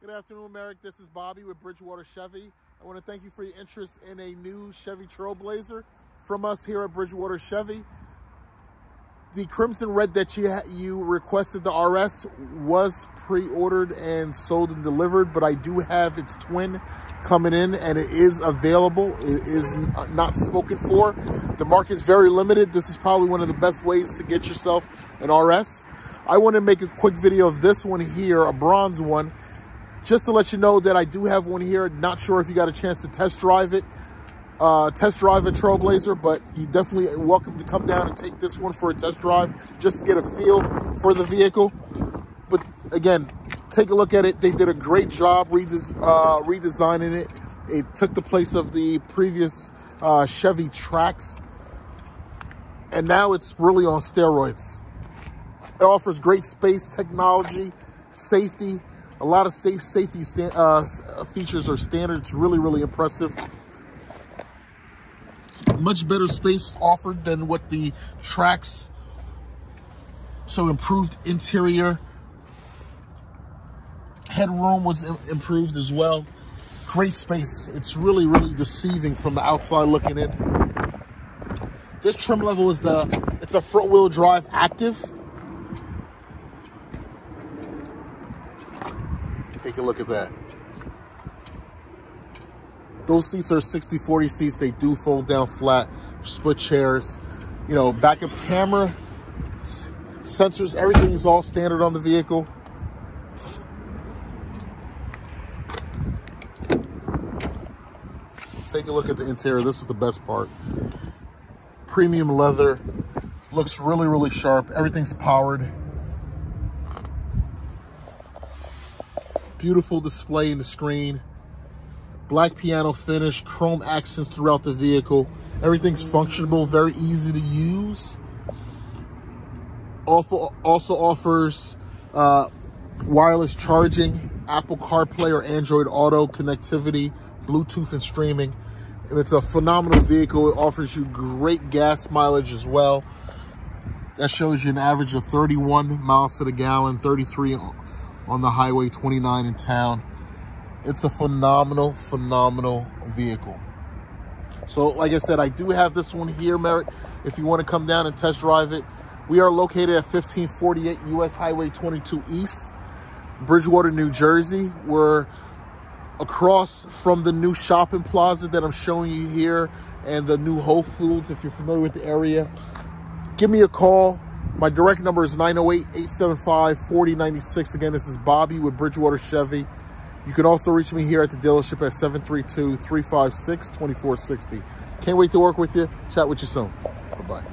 Good afternoon, Merrick. This is Bobby with Bridgewater Chevy. I want to thank you for your interest in a new Chevy Trailblazer from us here at Bridgewater Chevy. The Crimson Red that you, you requested, the RS, was pre-ordered and sold and delivered, but I do have its twin coming in and it is available. It is not spoken for. The market is very limited. This is probably one of the best ways to get yourself an RS. I want to make a quick video of this one here, a bronze one, just to let you know that I do have one here. Not sure if you got a chance to test drive it, uh, test drive a Trailblazer, but you definitely welcome to come down and take this one for a test drive just to get a feel for the vehicle. But again, take a look at it. They did a great job redes uh, redesigning it. It took the place of the previous uh, Chevy Trax, and now it's really on steroids. It offers great space, technology, safety, a lot of safety uh, features are standard. It's really, really impressive. Much better space offered than what the Trax. So improved interior. Headroom was improved as well. Great space. It's really, really deceiving from the outside looking in. This trim level is the, it's a front wheel drive active. Take a look at that. Those seats are 60-40 seats. They do fold down flat, split chairs. You know, backup camera, sensors, everything is all standard on the vehicle. Take a look at the interior. This is the best part. Premium leather. Looks really, really sharp. Everything's powered. Beautiful display in the screen. Black piano finish, chrome accents throughout the vehicle. Everything's functional, very easy to use. Also, also offers uh, wireless charging, Apple CarPlay or Android Auto connectivity, Bluetooth and streaming. And it's a phenomenal vehicle. It offers you great gas mileage as well. That shows you an average of 31 miles to the gallon, 33 on the highway 29 in town. It's a phenomenal, phenomenal vehicle. So like I said, I do have this one here, Merritt. If you want to come down and test drive it, we are located at 1548 US Highway 22 East, Bridgewater, New Jersey. We're across from the new shopping plaza that I'm showing you here and the new Whole Foods, if you're familiar with the area. Give me a call. My direct number is 908-875-4096. Again, this is Bobby with Bridgewater Chevy. You can also reach me here at the dealership at 732-356-2460. Can't wait to work with you. Chat with you soon. Bye-bye.